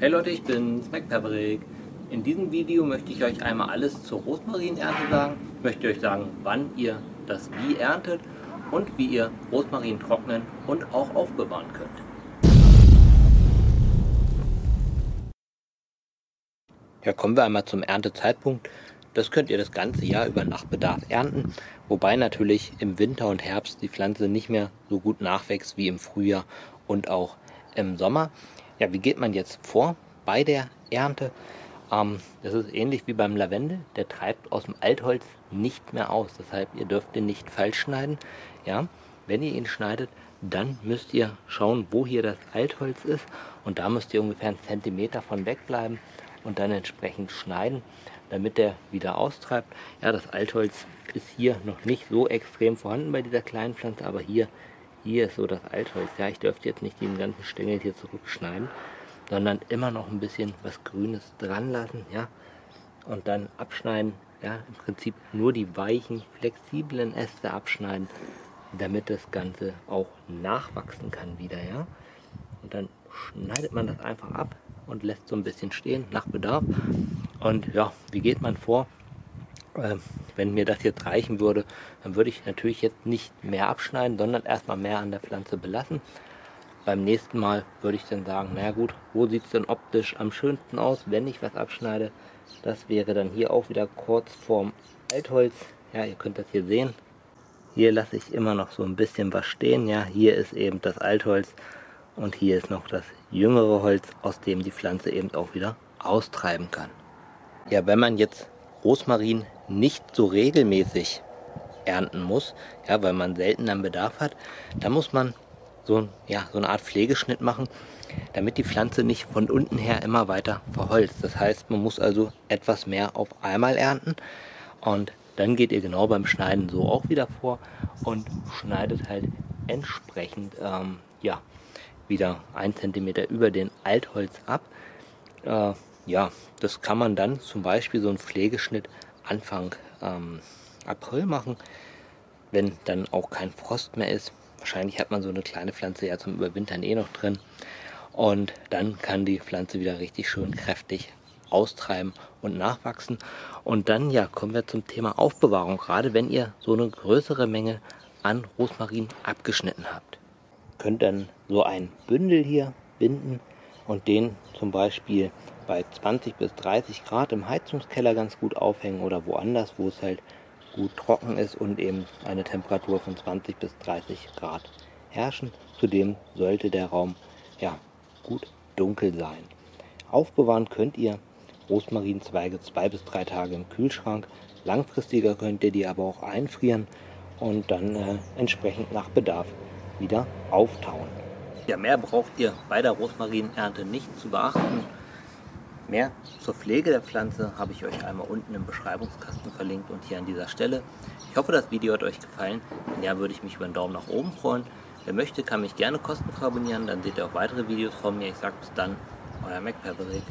Hey Leute, ich bin's, MacPaverick. In diesem Video möchte ich euch einmal alles zur Rosmarinernte sagen. Ich möchte euch sagen, wann ihr das wie erntet und wie ihr Rosmarin trocknen und auch aufbewahren könnt. Ja, kommen wir einmal zum Erntezeitpunkt. Das könnt ihr das ganze Jahr über nach Bedarf ernten, wobei natürlich im Winter und Herbst die Pflanze nicht mehr so gut nachwächst wie im Frühjahr und auch im Sommer. Ja, wie geht man jetzt vor bei der Ernte? Ähm, das ist ähnlich wie beim Lavendel. Der treibt aus dem Altholz nicht mehr aus. Deshalb, ihr dürft den nicht falsch schneiden. Ja, wenn ihr ihn schneidet, dann müsst ihr schauen, wo hier das Altholz ist. Und da müsst ihr ungefähr einen Zentimeter von wegbleiben und dann entsprechend schneiden, damit der wieder austreibt. Ja, das Altholz ist hier noch nicht so extrem vorhanden bei dieser kleinen Pflanze, aber hier hier ist so das Altholz. Ja, ich dürfte jetzt nicht den ganzen Stängel hier zurückschneiden, sondern immer noch ein bisschen was Grünes dran lassen, ja, und dann abschneiden, ja, im Prinzip nur die weichen, flexiblen Äste abschneiden, damit das Ganze auch nachwachsen kann wieder, ja. Und dann schneidet man das einfach ab und lässt so ein bisschen stehen nach Bedarf. Und ja, wie geht man vor? Äh, wenn mir das jetzt reichen würde, dann würde ich natürlich jetzt nicht mehr abschneiden, sondern erstmal mehr an der Pflanze belassen. Beim nächsten Mal würde ich dann sagen, naja gut, wo sieht es denn optisch am schönsten aus, wenn ich was abschneide? Das wäre dann hier auch wieder kurz vorm Altholz. Ja, ihr könnt das hier sehen. Hier lasse ich immer noch so ein bisschen was stehen. Ja, hier ist eben das Altholz und hier ist noch das jüngere Holz, aus dem die Pflanze eben auch wieder austreiben kann. Ja, wenn man jetzt Rosmarin nicht so regelmäßig ernten muss, ja, weil man selten einen Bedarf hat, dann muss man so, ja, so eine Art Pflegeschnitt machen, damit die Pflanze nicht von unten her immer weiter verholzt. Das heißt, man muss also etwas mehr auf einmal ernten und dann geht ihr genau beim Schneiden so auch wieder vor und schneidet halt entsprechend ähm, ja, wieder ein Zentimeter über den Altholz ab. Äh, ja, das kann man dann zum Beispiel so einen Pflegeschnitt Anfang ähm, April machen, wenn dann auch kein Frost mehr ist. Wahrscheinlich hat man so eine kleine Pflanze ja zum Überwintern eh noch drin. Und dann kann die Pflanze wieder richtig schön kräftig austreiben und nachwachsen. Und dann ja, kommen wir zum Thema Aufbewahrung, gerade wenn ihr so eine größere Menge an Rosmarin abgeschnitten habt. Könnt dann so ein Bündel hier binden und den zum Beispiel bei 20 bis 30 Grad im Heizungskeller ganz gut aufhängen oder woanders, wo es halt gut trocken ist und eben eine Temperatur von 20 bis 30 Grad herrschen. Zudem sollte der Raum ja gut dunkel sein. Aufbewahren könnt ihr Rosmarinzweige zwei bis drei Tage im Kühlschrank. Langfristiger könnt ihr die aber auch einfrieren und dann äh, entsprechend nach Bedarf wieder auftauen. Ja, mehr braucht ihr bei der Rosmarinernte nicht zu beachten. Mehr zur Pflege der Pflanze habe ich euch einmal unten im Beschreibungskasten verlinkt und hier an dieser Stelle. Ich hoffe, das Video hat euch gefallen. Wenn ja, würde ich mich über einen Daumen nach oben freuen. Wer möchte, kann mich gerne kostenfrei abonnieren. Dann seht ihr auch weitere Videos von mir. Ich sage bis dann, euer MacPaverick.